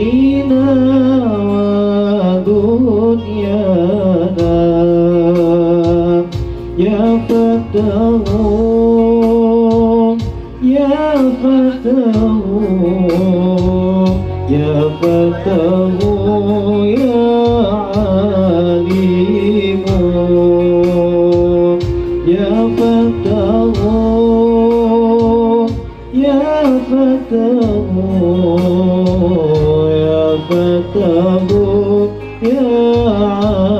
ini فتاهم يا فتاهم يا فتاهم يا عليم يا فتاهم يا فتاهم يا فتاهم يا عليم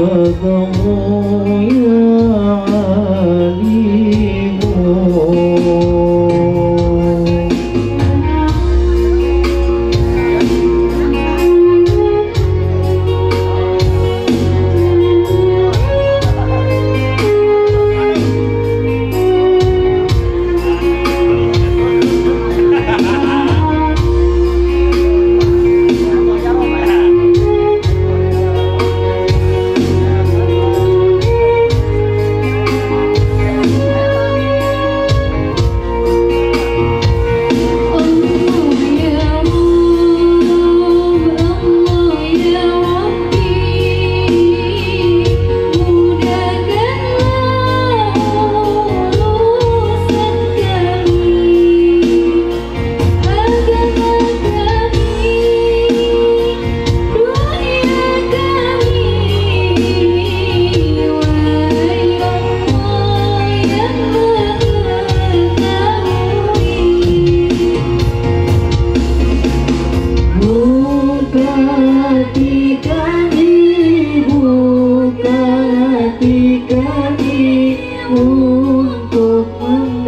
فادعوا يا علي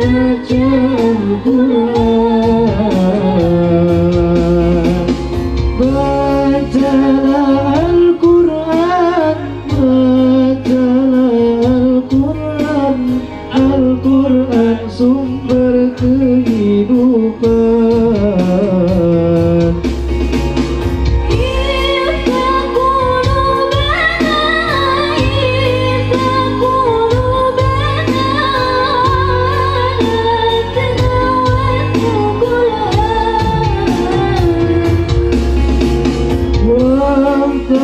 gece buraya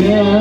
Yeah.